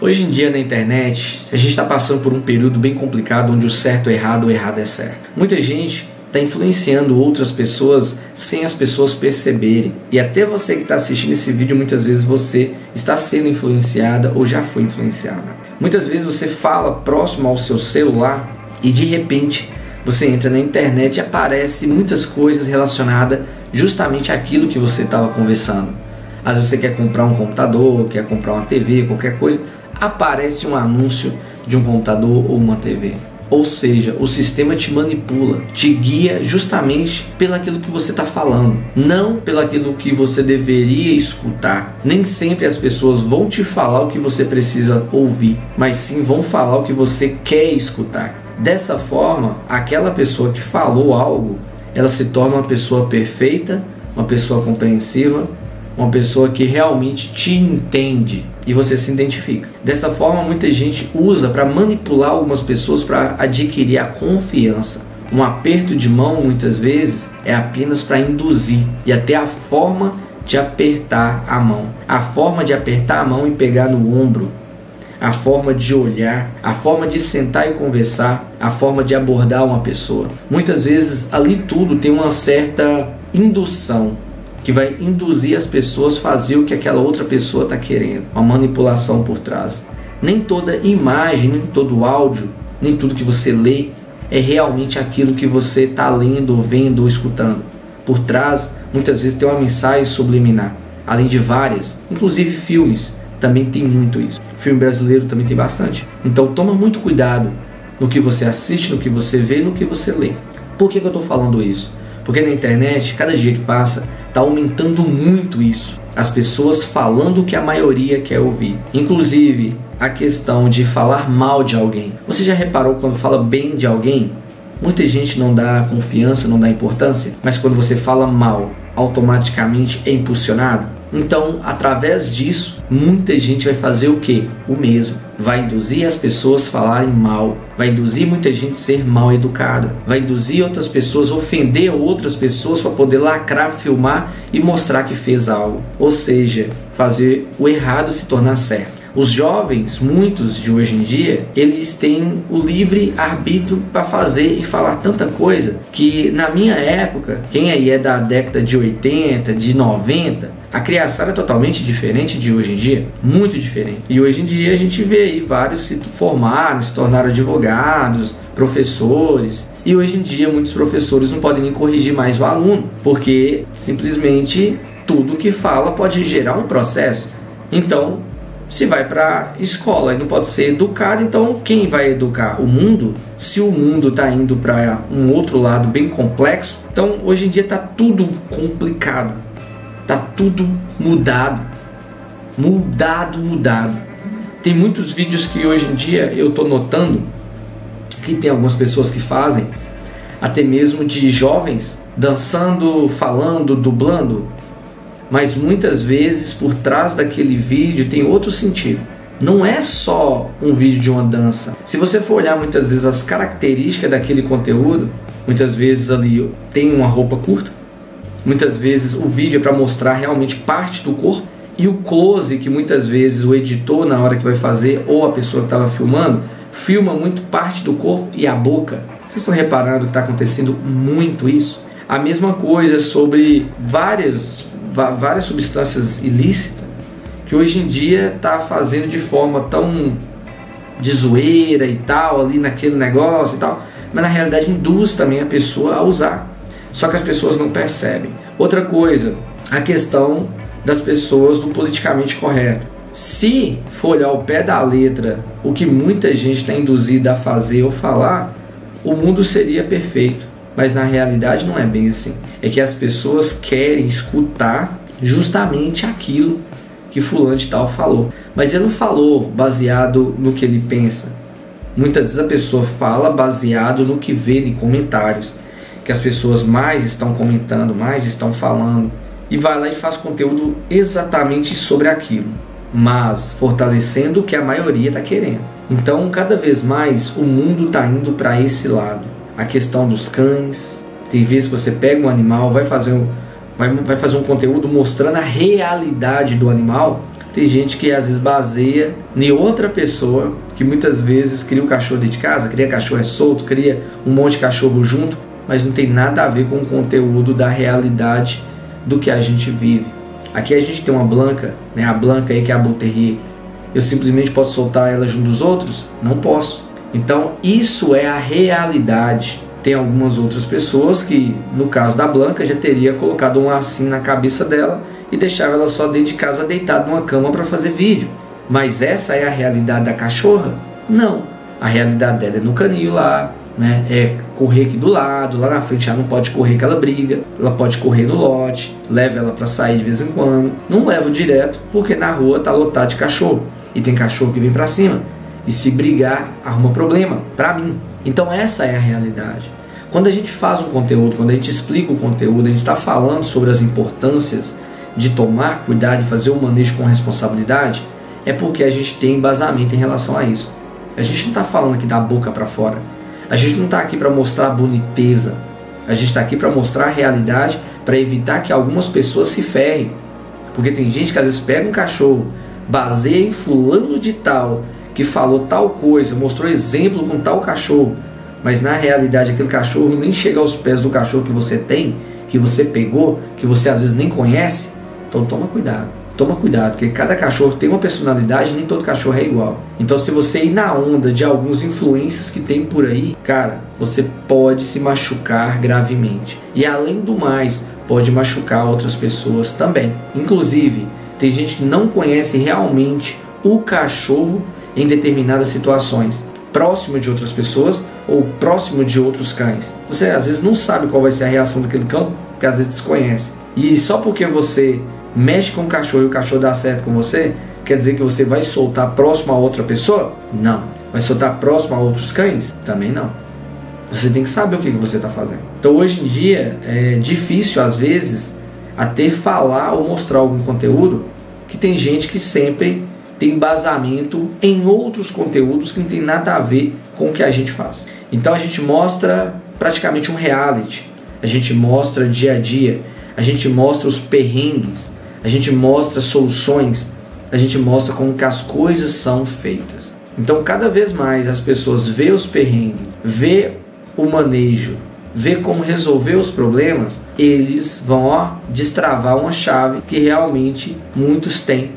Hoje em dia na internet, a gente está passando por um período bem complicado onde o certo é errado, o errado é certo. Muita gente está influenciando outras pessoas sem as pessoas perceberem. E até você que está assistindo esse vídeo, muitas vezes você está sendo influenciada ou já foi influenciada. Muitas vezes você fala próximo ao seu celular e de repente você entra na internet e aparece muitas coisas relacionadas justamente àquilo que você estava conversando. Às vezes você quer comprar um computador, quer comprar uma TV, qualquer coisa, aparece um anúncio de um computador ou uma TV. Ou seja, o sistema te manipula, te guia justamente pelaquilo que você está falando, não pelaquilo que você deveria escutar. Nem sempre as pessoas vão te falar o que você precisa ouvir, mas sim vão falar o que você quer escutar. Dessa forma, aquela pessoa que falou algo, ela se torna uma pessoa perfeita, uma pessoa compreensiva, uma pessoa que realmente te entende e você se identifica. Dessa forma, muita gente usa para manipular algumas pessoas para adquirir a confiança. Um aperto de mão, muitas vezes, é apenas para induzir e até a forma de apertar a mão. A forma de apertar a mão e pegar no ombro, a forma de olhar, a forma de sentar e conversar, a forma de abordar uma pessoa. Muitas vezes ali tudo tem uma certa indução que vai induzir as pessoas a fazer o que aquela outra pessoa está querendo, uma manipulação por trás. Nem toda imagem, nem todo áudio, nem tudo que você lê é realmente aquilo que você está lendo, vendo ou escutando. Por trás, muitas vezes tem uma mensagem subliminar, além de várias, inclusive filmes também tem muito isso. Filme brasileiro também tem bastante. Então toma muito cuidado no que você assiste, no que você vê, no que você lê. Por que, que eu estou falando isso? Porque na internet, cada dia que passa, está aumentando muito isso. As pessoas falando o que a maioria quer ouvir. Inclusive, a questão de falar mal de alguém. Você já reparou quando fala bem de alguém? Muita gente não dá confiança, não dá importância, mas quando você fala mal, automaticamente é impulsionado. Então, através disso, muita gente vai fazer o que? O mesmo. Vai induzir as pessoas a falarem mal, vai induzir muita gente a ser mal educada, vai induzir outras pessoas a ofender outras pessoas para poder lacrar, filmar e mostrar que fez algo. Ou seja, fazer o errado se tornar certo. Os jovens, muitos de hoje em dia, eles têm o livre arbítrio para fazer e falar tanta coisa que na minha época, quem aí é da década de 80, de 90, a criação é totalmente diferente de hoje em dia, muito diferente. E hoje em dia a gente vê aí vários se formaram, se tornaram advogados, professores. E hoje em dia muitos professores não podem nem corrigir mais o aluno, porque simplesmente tudo que fala pode gerar um processo. Então, se vai para escola e não pode ser educado, então quem vai educar? O mundo? Se o mundo está indo para um outro lado bem complexo, então hoje em dia está tudo complicado, está tudo mudado, mudado, mudado. Tem muitos vídeos que hoje em dia eu estou notando que tem algumas pessoas que fazem, até mesmo de jovens dançando, falando, dublando mas muitas vezes por trás daquele vídeo tem outro sentido. Não é só um vídeo de uma dança. Se você for olhar muitas vezes as características daquele conteúdo, muitas vezes ali tem uma roupa curta, muitas vezes o vídeo é para mostrar realmente parte do corpo e o close que muitas vezes o editor na hora que vai fazer ou a pessoa que estava filmando filma muito parte do corpo e a boca. Vocês estão reparando que está acontecendo muito isso? A mesma coisa sobre várias várias substâncias ilícitas que hoje em dia está fazendo de forma tão de zoeira e tal, ali naquele negócio e tal, mas na realidade induz também a pessoa a usar. Só que as pessoas não percebem. Outra coisa, a questão das pessoas do politicamente correto. Se for olhar o pé da letra o que muita gente está induzida a fazer ou falar, o mundo seria perfeito. Mas na realidade não é bem assim. É que as pessoas querem escutar justamente aquilo que fulano de tal falou. Mas ele não falou baseado no que ele pensa. Muitas vezes a pessoa fala baseado no que vê em comentários, que as pessoas mais estão comentando, mais estão falando, e vai lá e faz conteúdo exatamente sobre aquilo, mas fortalecendo o que a maioria está querendo. Então, cada vez mais o mundo está indo para esse lado a questão dos cães. Tem vezes que você pega um animal, vai fazer um, vai, vai fazer um conteúdo mostrando a realidade do animal. Tem gente que às vezes baseia em outra pessoa, que muitas vezes cria o um cachorro dentro de casa, cria cachorro é solto, cria um monte de cachorro junto, mas não tem nada a ver com o conteúdo da realidade do que a gente vive. Aqui a gente tem uma Blanca, né, a Blanca aí que é a Bull Terrier. Eu simplesmente posso soltar ela junto dos outros? Não posso. Então isso é a realidade. Tem algumas outras pessoas que, no caso da Blanca, já teria colocado um lacinho na cabeça dela e deixava ela só dentro de casa deitada numa cama para fazer vídeo. Mas essa é a realidade da cachorra? Não. A realidade dela é no canil lá, né? É correr aqui do lado, lá na frente ela não pode correr que ela briga, ela pode correr no lote, leva ela para sair de vez em quando. Não levo direto porque na rua tá lotado de cachorro e tem cachorro que vem para cima e se brigar arruma problema para mim. Então essa é a realidade. Quando a gente faz um conteúdo, quando a gente explica o conteúdo, a gente está falando sobre as importâncias de tomar cuidado e fazer o manejo com responsabilidade, é porque a gente tem embasamento em relação a isso. A gente não está falando aqui da boca para fora. A gente não está aqui para mostrar boniteza. A gente está aqui para mostrar a realidade, para evitar que algumas pessoas se ferrem. Porque tem gente que às vezes pega um cachorro, baseia em fulano de tal, que falou tal coisa, mostrou exemplo com tal cachorro, mas na realidade aquele cachorro nem chega aos pés do cachorro que você tem, que você pegou, que você às vezes nem conhece. Então toma cuidado. Toma cuidado, porque cada cachorro tem uma personalidade, nem todo cachorro é igual. Então, se você ir na onda de alguns influências que tem por aí, cara, você pode se machucar gravemente. E além do mais, pode machucar outras pessoas também. Inclusive, tem gente que não conhece realmente o cachorro em determinadas situações, próximo de outras pessoas ou próximo de outros cães. Você às vezes não sabe qual vai ser a reação daquele cão, porque às vezes desconhece. E só porque você mexe com o cachorro e o cachorro dá certo com você, quer dizer que você vai soltar próximo a outra pessoa? Não. Vai soltar próximo a outros cães? Também não. Você tem que saber o que você está fazendo. Então hoje em dia é difícil às vezes até falar ou mostrar algum conteúdo que tem gente que sempre tem embasamento em outros conteúdos que não tem nada a ver com o que a gente faz. Então a gente mostra praticamente um reality. A gente mostra dia a dia, a gente mostra os perrengues, a gente mostra soluções, a gente mostra como que as coisas são feitas. Então, cada vez mais as pessoas vê os perrengues, vê o manejo, vê como resolver os problemas, eles vão ó, destravar uma chave que realmente muitos têm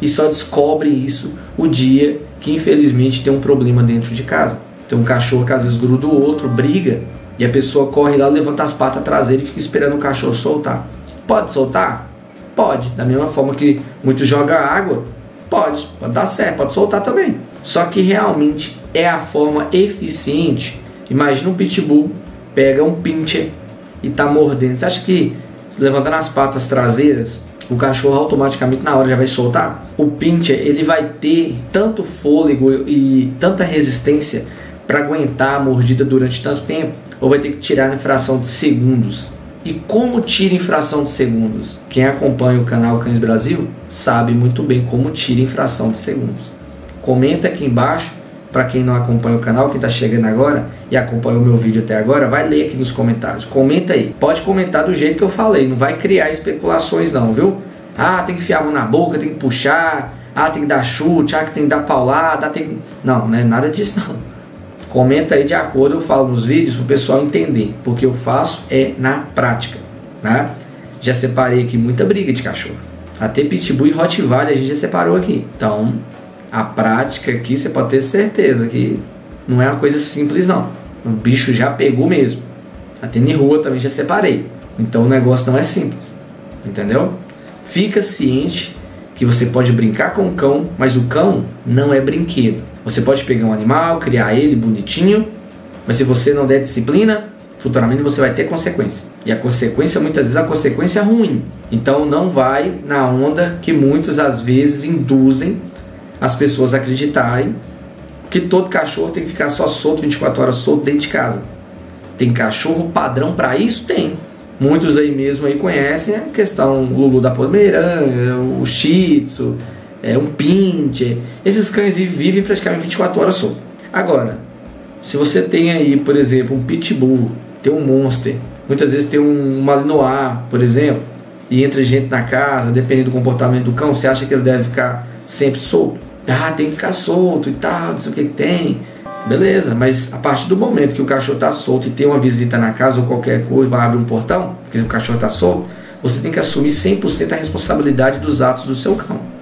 e só descobrem isso o dia que infelizmente tem um problema dentro de casa. Tem um cachorro que às vezes gruda o outro, briga, e a pessoa corre lá, levanta as patas traseiras e fica esperando o cachorro soltar. Pode soltar? Pode. Da mesma forma que muitos jogam água, pode. Pode dar certo, pode soltar também. Só que realmente é a forma eficiente. Imagina um pitbull pega um pincher e tá mordendo. Você acha que levantando as patas traseiras, o cachorro automaticamente na hora já vai soltar? O pincher ele vai ter tanto fôlego e tanta resistência para aguentar a mordida durante tanto tempo, ou vai ter que tirar na fração de segundos. E como tira em fração de segundos? Quem acompanha o canal Cães Brasil sabe muito bem como tira em fração de segundos. Comenta aqui embaixo, para quem não acompanha o canal, quem está chegando agora e acompanhou meu vídeo até agora, vai ler aqui nos comentários. Comenta aí. Pode comentar do jeito que eu falei, não vai criar especulações não, viu? Ah, tem que enfiar a mão na boca, tem que puxar, ah, tem que dar chute, ah, tem que dar paulada, tem que... Não, não é nada disso não. Comenta aí de acordo, eu falo nos vídeos para o pessoal entender, porque eu faço é na prática, né? Já separei aqui muita briga de cachorro. Até Pitbull e Rottweiler a gente já separou aqui. Então, a prática aqui você pode ter certeza que não é uma coisa simples não. O bicho já pegou mesmo. Até em rua também já separei. Então o negócio não é simples. Entendeu? Fica ciente que você pode brincar com o cão, mas o cão não é brinquedo. Você pode pegar um animal, criar ele bonitinho, mas se você não der disciplina, futuramente você vai ter consequência. E a consequência, muitas vezes, a consequência é ruim. Então não vai na onda que muitos às vezes induzem as pessoas a acreditarem que todo cachorro tem que ficar só solto 24 horas solto dentro de casa. Tem cachorro padrão para isso? Tem. Muitos aí mesmo aí conhecem a questão Lulu da Pomerânia, o Shih Tzu, é, um pincher. Esses cães vivem praticamente 24 horas só. Agora, se você tem aí, por exemplo, um pitbull, tem um monster, muitas vezes tem um malinois, por exemplo, e entra gente na casa, dependendo do comportamento do cão, você acha que ele deve ficar sempre solto? Ah, tem que ficar solto e tal, não sei o que, que tem. Beleza, mas a partir do momento que o cachorro está solto e tem uma visita na casa ou qualquer coisa, vai abrir um portão, porque o cachorro está solto, você tem que assumir 100% a responsabilidade dos atos do seu cão.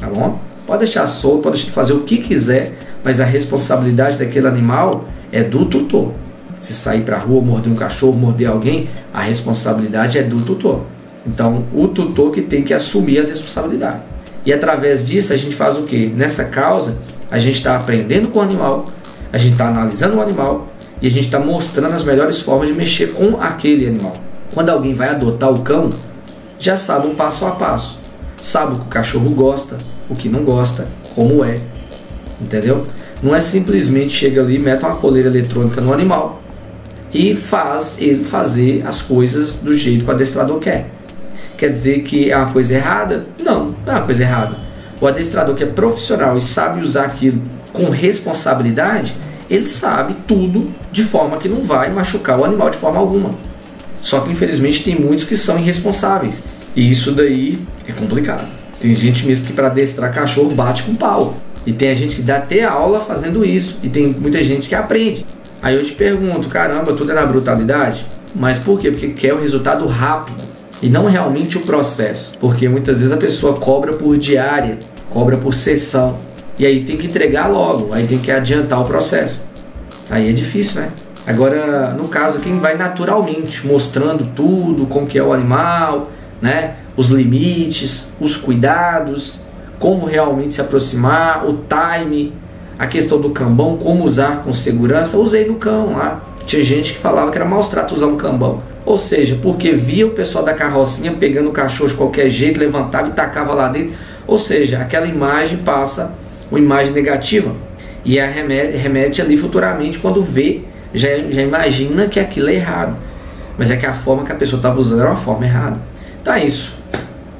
Tá bom? Pode deixar solto, pode deixar fazer o que quiser, mas a responsabilidade daquele animal é do tutor. Se sair para a rua, morder um cachorro, morder alguém, a responsabilidade é do tutor. Então, o tutor que tem que assumir as responsabilidades. E através disso, a gente faz o que? Nessa causa, a gente está aprendendo com o animal, a gente está analisando o animal e a gente está mostrando as melhores formas de mexer com aquele animal. Quando alguém vai adotar o cão, já sabe o passo a passo. Sabe o que o cachorro gosta, o que não gosta, como é. Entendeu? Não é simplesmente chega ali, mete uma coleira eletrônica no animal e faz ele fazer as coisas do jeito que o adestrador quer. Quer dizer que é uma coisa errada? Não, não é uma coisa errada. O adestrador que é profissional e sabe usar aquilo com responsabilidade, ele sabe tudo de forma que não vai machucar o animal de forma alguma. Só que infelizmente tem muitos que são irresponsáveis. E isso daí é complicado. Tem gente mesmo que para adestrar cachorro bate com pau. E tem a gente que dá até aula fazendo isso. E tem muita gente que aprende. Aí eu te pergunto, caramba, tudo é na brutalidade? Mas por quê? Porque quer o resultado rápido e não realmente o processo. Porque muitas vezes a pessoa cobra por diária, cobra por sessão. E aí tem que entregar logo, aí tem que adiantar o processo. Aí é difícil, né? Agora, no caso, quem vai naturalmente, mostrando tudo, como que é o animal, né? Os limites, os cuidados, como realmente se aproximar, o time, a questão do cambão, como usar com segurança. usei no cão lá. Tinha gente que falava que era maus trato usar um cambão. Ou seja, porque via o pessoal da carrocinha pegando o cachorro de qualquer jeito, levantava e tacava lá dentro. Ou seja, aquela imagem passa uma imagem negativa. E a remete, remete ali futuramente quando vê, já, já imagina que aquilo é errado. Mas é que a forma que a pessoa estava usando era uma forma errada. Então é isso.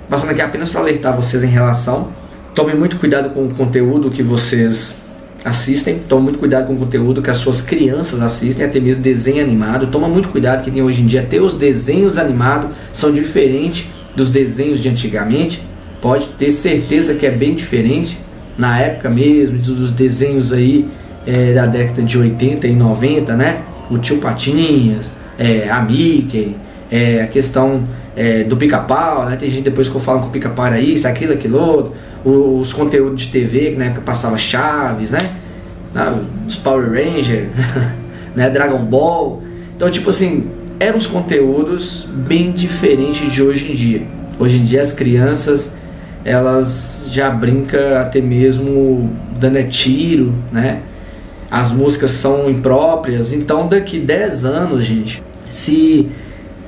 Passando aqui apenas para alertar vocês em relação. Tomem muito cuidado com o conteúdo que vocês assistem. Toma muito cuidado com o conteúdo que as suas crianças assistem, até mesmo desenho animado. Toma muito cuidado que tem hoje em dia até os desenhos animados são diferentes dos desenhos de antigamente. Pode ter certeza que é bem diferente. Na época mesmo, dos desenhos aí é, da década de 80 e 90, né? O tio Patinhas, é, a Mickey, é, a questão é, do pica-pau, né? Tem gente depois que eu falo que o pica-pau era isso, aquilo, aquilo outro. Os conteúdos de TV, que na época passava Chaves, né? Os Power Rangers, né? Dragon Ball. Então, tipo assim, eram os conteúdos bem diferentes de hoje em dia. Hoje em dia as crianças elas já brincam até mesmo dando é tiro, né? As músicas são impróprias, então daqui 10 anos, gente, se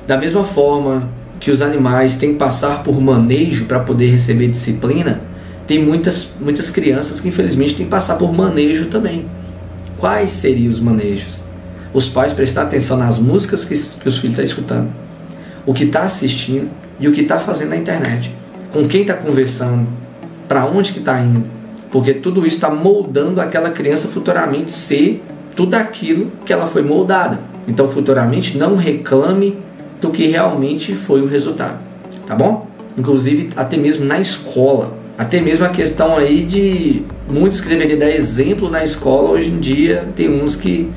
da mesma forma que os animais têm que passar por manejo para poder receber disciplina, tem muitas, muitas crianças que infelizmente têm que passar por manejo também. Quais seriam os manejos? Os pais prestar atenção nas músicas que, que os filhos estão tá escutando, o que está assistindo e o que está fazendo na internet, com quem está conversando, para onde que está indo, porque tudo isso está moldando aquela criança futuramente ser tudo aquilo que ela foi moldada. Então, futuramente, não reclame do que realmente foi o resultado, tá bom? Inclusive até mesmo na escola, até mesmo a questão aí de muitos que deveriam dar exemplo na escola hoje em dia tem uns que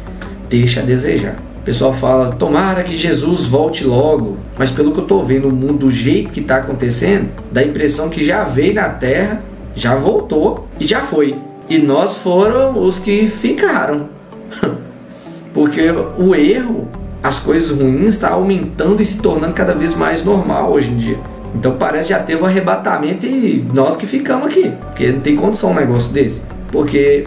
deixa a desejar. O pessoal fala, tomara que Jesus volte logo, mas pelo que eu estou vendo o mundo do jeito que está acontecendo, dá a impressão que já veio na Terra, já voltou e já foi. E nós foram os que ficaram. Porque o erro as coisas ruins está aumentando e se tornando cada vez mais normal hoje em dia. Então parece que já teve um arrebatamento e nós que ficamos aqui, porque não tem condição um negócio desse. Porque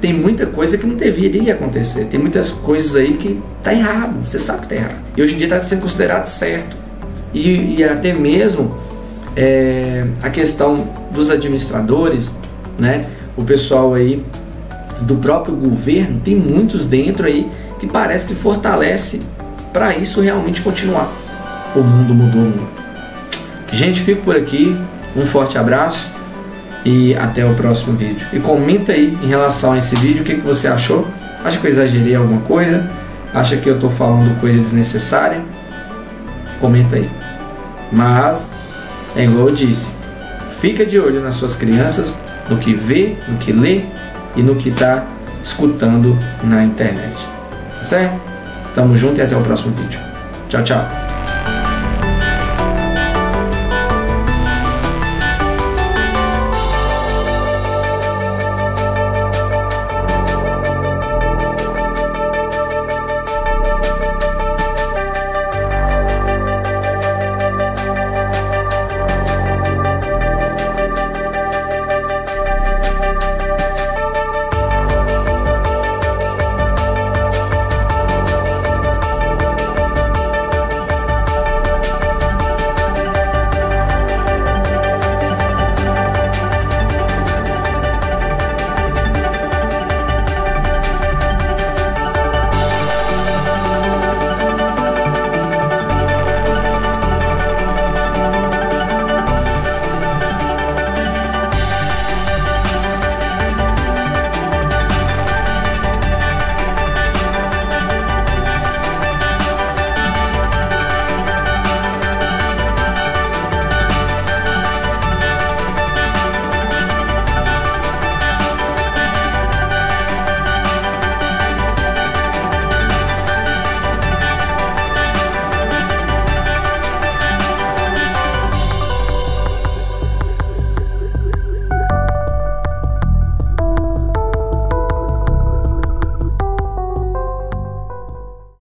tem muita coisa que não deveria acontecer, tem muitas coisas aí que tá errado, você sabe que tá errado. E hoje em dia está sendo considerado certo. E, e até mesmo é, a questão dos administradores, né? O pessoal aí do próprio governo, tem muitos dentro aí que parece que fortalece para isso realmente continuar. O mundo mudou muito. Gente, fico por aqui. Um forte abraço e até o próximo vídeo. E comenta aí em relação a esse vídeo o que, que você achou. Acha que eu exagerei alguma coisa? Acha que eu estou falando coisa desnecessária? Comenta aí. Mas, é igual eu disse, fica de olho nas suas crianças, no que vê, no que lê e no que está escutando na internet. Certo? Tamo junto e até o próximo vídeo. Tchau, tchau.